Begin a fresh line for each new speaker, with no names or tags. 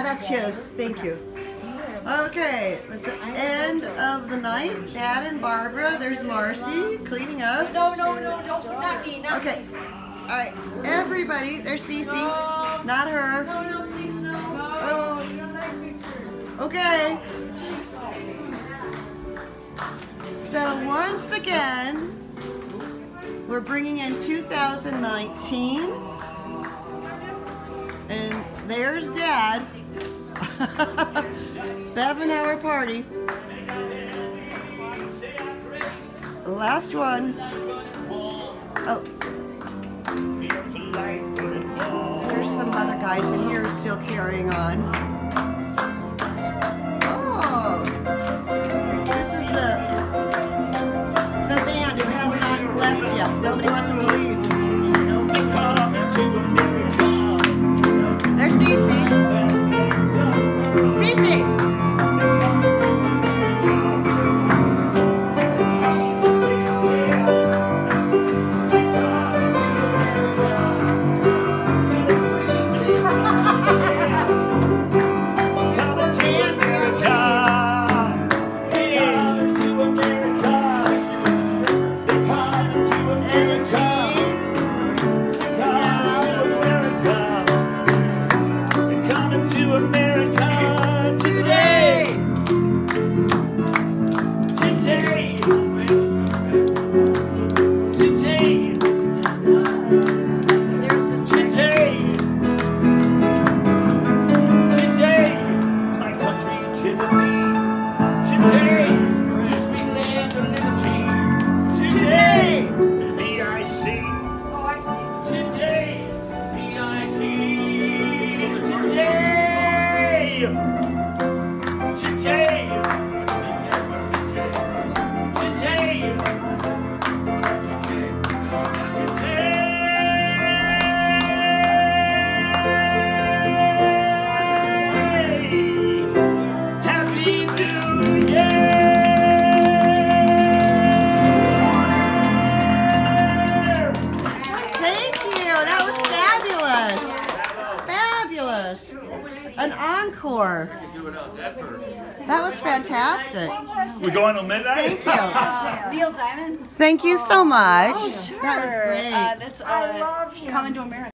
Yeah, that's his. Thank you. Okay, it's the end of the night. Dad and Barbara. There's Marcy cleaning up.
No, no, no, don't, not me, not
Okay. All right, everybody. There's Cece. Not her.
No, no, please, no.
Oh.
You don't like pictures.
Okay. So once again, we're bringing in 2019. And there's Dad. Bevenour Party. Last one. Oh. There's some other guys in here still carrying on. Today, fabulous. Fabulous. An encore. That was fantastic.
We're going till midnight?
Thank you.
Neil Diamond?
Thank you so much.
Oh, sure.
That was great.
Uh, that's uh,
I love him.
Coming to America.